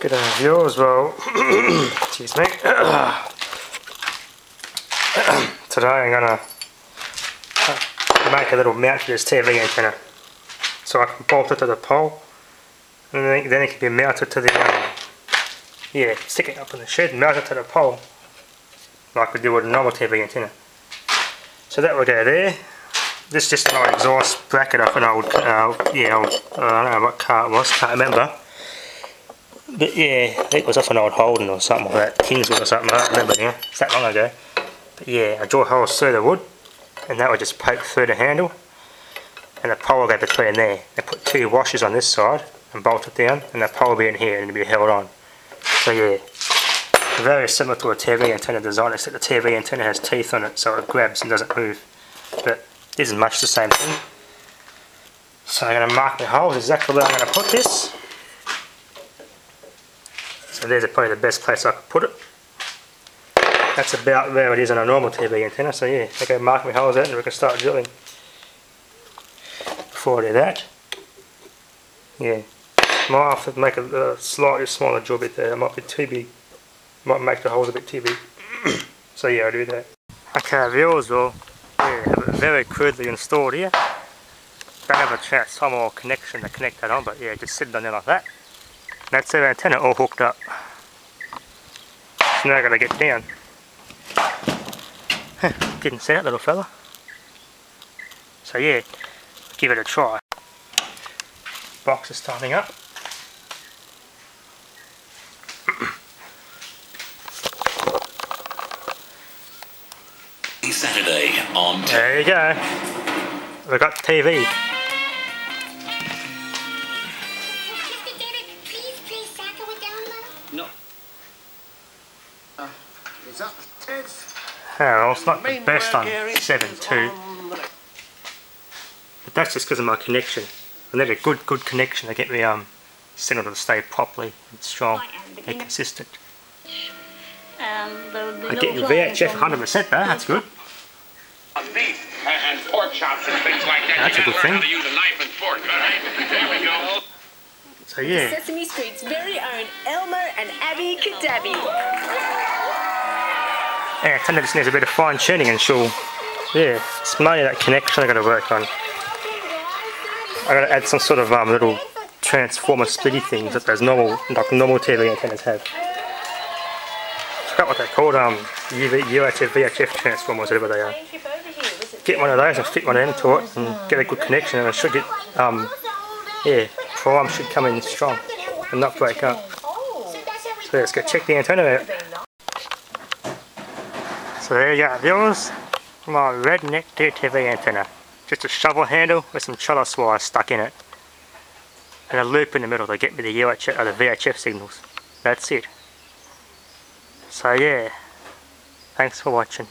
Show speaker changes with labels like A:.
A: Good on viewers, well, excuse me. Today I'm gonna make a little mount for this TV antenna. So I can bolt it to the pole and then, then it can be mounted to the, um, yeah, stick it up in the shed mount it to the pole like we do with a normal TV antenna. So that will go there. This is just an old exhaust bracket off an old, uh, yeah, old, uh, I don't know what car it was, can't remember. But yeah, I it was off an old Holden or something like that, Kingswood or something, I don't remember now, it's that long ago. But yeah, I draw holes through the wood, and that would just poke through the handle, and the pole will go between there. They put two washers on this side, and bolt it down, and the pole will be in here, and it'll be held on. So yeah, very similar to a TV antenna design, except the TV antenna has teeth on it, so it grabs and doesn't move. But this is much the same thing. So I'm going to mark the holes exactly where I'm going to put this. So there's probably the best place I could put it. That's about where it is on a normal TV antenna, so yeah, okay, mark my holes out and we can start drilling. Before I do that, yeah, might have to make a, a slightly smaller drill bit there, it might be too big, might make the holes a bit too big. so yeah, I'll do that. Okay, viewers, well, yeah, have it very crudely installed here. Don't have a chance, some more connection to connect that on, but yeah, just sitting on there like that. That's our antenna all hooked up. So now I gotta get down. Didn't see that little fella. So yeah, give it a try. Box is starting up.
B: Saturday on.
A: There you go. We got TV.
B: No.
C: Uh, is that Ted's?
A: Oh, it's not the best on 7.2. But that's just because of my connection. I need a good, good connection to get the um, signal to stay properly and strong and consistent. I get your VHF 100% there, that's good.
D: beef and pork chops and things like that.
A: That's
D: you
A: a good
D: gotta learn
A: thing.
D: how to use a knife and fork, all right? There we go.
A: So yeah,
E: Sesame Street's very own Elmo and Abby Cadabby.
A: yeah, I just needs a bit of fine tuning and she'll, yeah, it's mainly that connection I gotta work on. I gotta add some sort of um, little transformer splitty things that those normal, like normal TV antennas have. forgot what they're called, um, UV, UHF, VHF transformers, whatever they are. Get one of those and fit one into it and get a good connection and I should get, um, yeah, prime should come in strong and not break up. So let's go check the antenna out. So there you go, viewers, my redneck TV antenna. Just a shovel handle with some trellis wire stuck in it. And a loop in the middle to get me the UHF or the VHF signals. That's it. So yeah, thanks for watching.